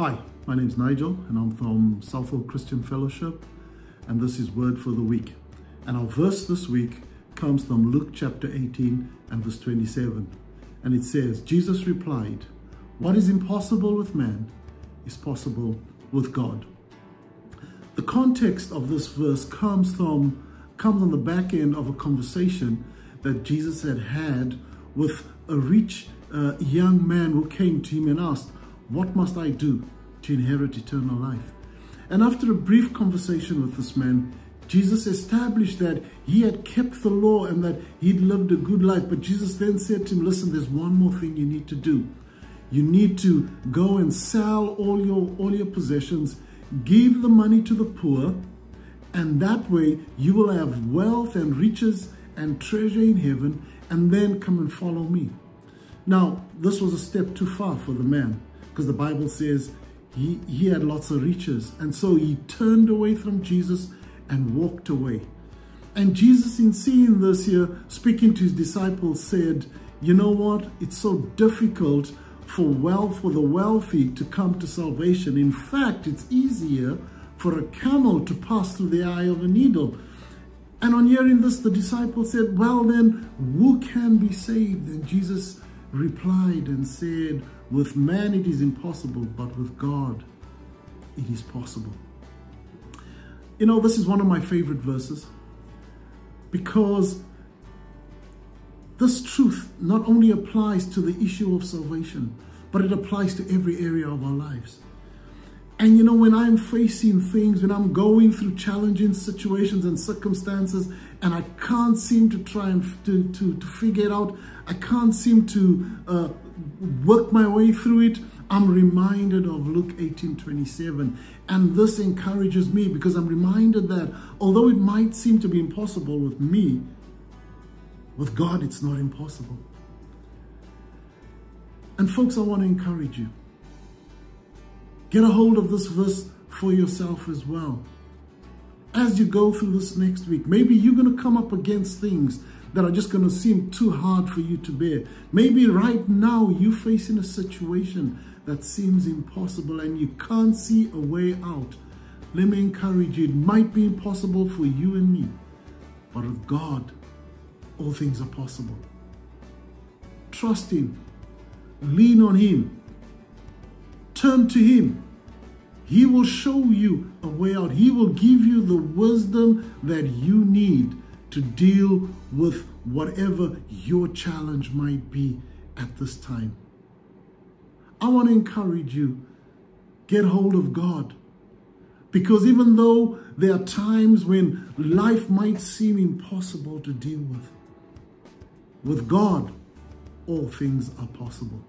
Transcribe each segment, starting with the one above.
Hi, my name is Nigel and I'm from Southall Christian Fellowship and this is Word for the Week. And our verse this week comes from Luke chapter 18 and verse 27. And it says, Jesus replied, what is impossible with man is possible with God. The context of this verse comes from comes on the back end of a conversation that Jesus had had with a rich uh, young man who came to him and asked, what must I do to inherit eternal life? And after a brief conversation with this man, Jesus established that he had kept the law and that he'd lived a good life. But Jesus then said to him, listen, there's one more thing you need to do. You need to go and sell all your, all your possessions, give the money to the poor, and that way you will have wealth and riches and treasure in heaven, and then come and follow me. Now, this was a step too far for the man because the Bible says he, he had lots of riches. And so he turned away from Jesus and walked away. And Jesus, in seeing this here, speaking to his disciples, said, you know what? It's so difficult for wealth, for the wealthy to come to salvation. In fact, it's easier for a camel to pass through the eye of a needle. And on hearing this, the disciples said, well then, who can be saved? And Jesus replied and said, with man it is impossible, but with God it is possible. You know, this is one of my favorite verses because this truth not only applies to the issue of salvation, but it applies to every area of our lives. And you know, when I'm facing things, when I'm going through challenging situations and circumstances, and I can't seem to try and to, to, to figure it out, I can't seem to uh, work my way through it, I'm reminded of Luke 18, 27. And this encourages me because I'm reminded that although it might seem to be impossible with me, with God, it's not impossible. And folks, I want to encourage you. Get a hold of this verse for yourself as well. As you go through this next week, maybe you're going to come up against things that are just going to seem too hard for you to bear. Maybe right now you're facing a situation that seems impossible and you can't see a way out. Let me encourage you, it might be impossible for you and me, but with God, all things are possible. Trust Him. Lean on Him. Turn to Him. He will show you a way out. He will give you the wisdom that you need to deal with whatever your challenge might be at this time. I want to encourage you, get hold of God. Because even though there are times when life might seem impossible to deal with, with God, all things are possible.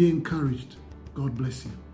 Be encouraged. God bless you.